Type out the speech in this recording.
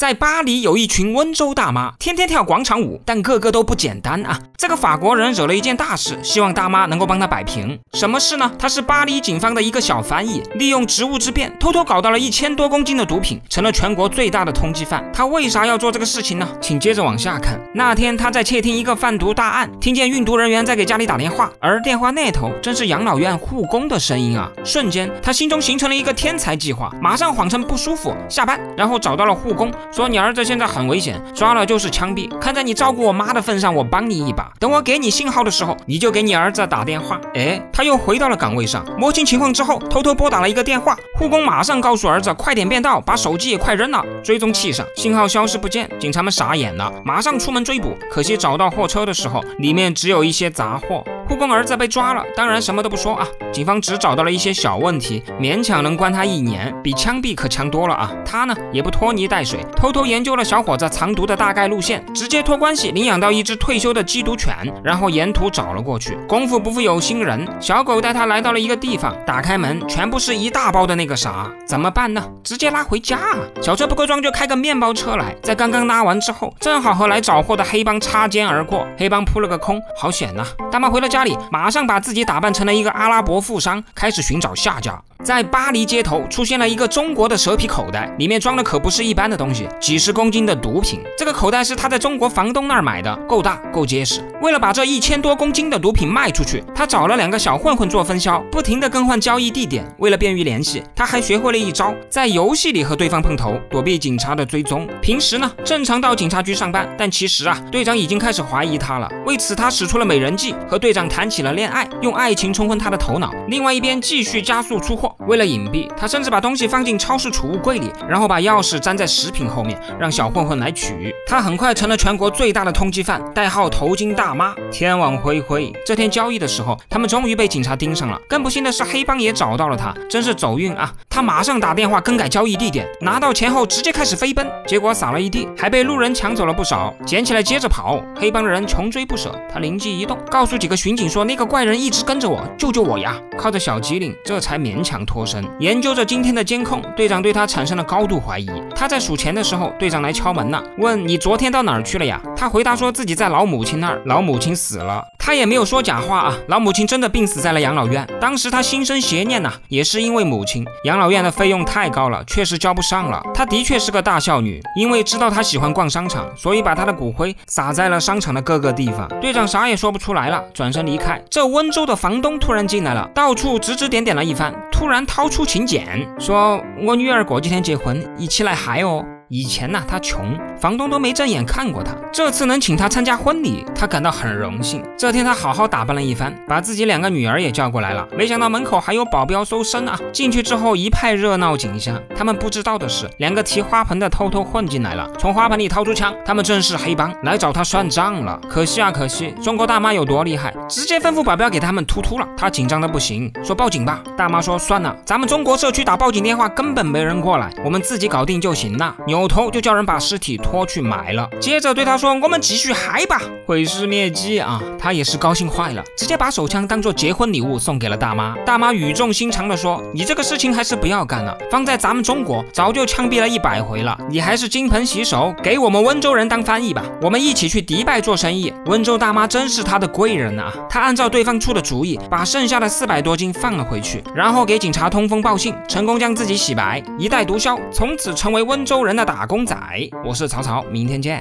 在巴黎有一群温州大妈，天天跳广场舞，但个个都不简单啊。这个法国人惹了一件大事，希望大妈能够帮他摆平。什么事呢？他是巴黎警方的一个小翻译，利用职务之便，偷偷搞到了一千多公斤的毒品，成了全国最大的通缉犯。他为啥要做这个事情呢？请接着往下看。那天他在窃听一个贩毒大案，听见运毒人员在给家里打电话，而电话那头正是养老院护工的声音啊！瞬间，他心中形成了一个天才计划，马上谎称不舒服下班，然后找到了护工，说你儿子现在很危险，抓了就是枪毙。看在你照顾我妈的份上，我帮你一把。等我给你信号的时候，你就给你儿子打电话。哎，他又回到了岗位上，摸清情况之后，偷偷拨打了一个电话。护工马上告诉儿子快点变道，把手机也快扔了。追踪器上信号消失不见，警察们傻眼了，马上出门追捕。可惜找到货车的时候，里面只有一些杂货。护工儿子被抓了，当然什么都不说啊。警方只找到了一些小问题，勉强能关他一年，比枪毙可强多了啊。他呢也不拖泥带水，偷偷研究了小伙子藏毒的大概路线，直接托关系领养到一只退休的缉毒犬，然后沿途找了过去。功夫不负有心人，小狗带他来到了一个地方，打开门，全部是一大包的那个啥，怎么办呢？直接拉回家啊！小车不够装，就开个面包车来。在刚刚拉完之后，正好和来找货的黑帮擦肩而过，黑帮扑了个空，好险呐！大妈回了家。里马上把自己打扮成了一个阿拉伯富商，开始寻找下家。在巴黎街头出现了一个中国的蛇皮口袋，里面装的可不是一般的东西，几十公斤的毒品。这个口袋是他在中国房东那儿买的，够大够结实。为了把这一千多公斤的毒品卖出去，他找了两个小混混做分销，不停的更换交易地点。为了便于联系，他还学会了一招，在游戏里和对方碰头，躲避警察的追踪。平时呢，正常到警察局上班，但其实啊，队长已经开始怀疑他了。为此，他使出了美人计，和队长谈起了恋爱，用爱情冲昏他的头脑。另外一边继续加速出货。为了隐蔽，他甚至把东西放进超市储物柜里，然后把钥匙粘在食品后面，让小混混来取。他很快成了全国最大的通缉犯，代号头巾大妈。天网恢恢，这天交易的时候，他们终于被警察盯上了。更不幸的是，黑帮也找到了他，真是走运啊！他马上打电话更改交易地点，拿到钱后直接开始飞奔，结果撒了一地，还被路人抢走了不少，捡起来接着跑。黑帮的人穷追不舍，他灵机一动，告诉几个巡警说：“那个怪人一直跟着我，救救我呀！”靠着小机灵，这才勉强。脱身，研究着今天的监控，队长对他产生了高度怀疑。他在数钱的时候，队长来敲门了，问你昨天到哪儿去了呀？他回答说自己在老母亲那儿，老母亲死了。他也没有说假话啊，老母亲真的病死在了养老院。当时他心生邪念呐，也是因为母亲，养老院的费用太高了，确实交不上了。他的确是个大孝女，因为知道他喜欢逛商场，所以把他的骨灰撒在了商场的各个地方。队长啥也说不出来了，转身离开。这温州的房东突然进来了，到处指指点点了一番，突然掏出请柬，说我女儿过几天结婚，一起来嗨哦。以前呢，他穷，房东都没正眼看过他。这次能请他参加婚礼，他感到很荣幸。这天他好好打扮了一番，把自己两个女儿也叫过来了。没想到门口还有保镖搜身啊！进去之后一派热闹景象。他们不知道的是，两个提花盆的偷偷混进来了，从花盆里掏出枪。他们正是黑帮，来找他算账了。可惜啊，可惜，中国大妈有多厉害，直接吩咐保镖给他们突突了。他紧张的不行，说报警吧。大妈说算了，咱们中国社区打报警电话根本没人过来，我们自己搞定就行了。牛。扭头就叫人把尸体拖去埋了，接着对他说：“我们继续嗨吧，毁尸灭迹啊！”他也是高兴坏了，直接把手枪当做结婚礼物送给了大妈。大妈语重心长的说：“你这个事情还是不要干了，放在咱们中国早就枪毙了一百回了，你还是金盆洗手，给我们温州人当翻译吧，我们一起去迪拜做生意。”温州大妈真是他的贵人啊！他按照对方出的主意，把剩下的四百多斤放了回去，然后给警察通风报信，成功将自己洗白，一代毒枭，从此成为温州人的。打工仔，我是曹操，明天见。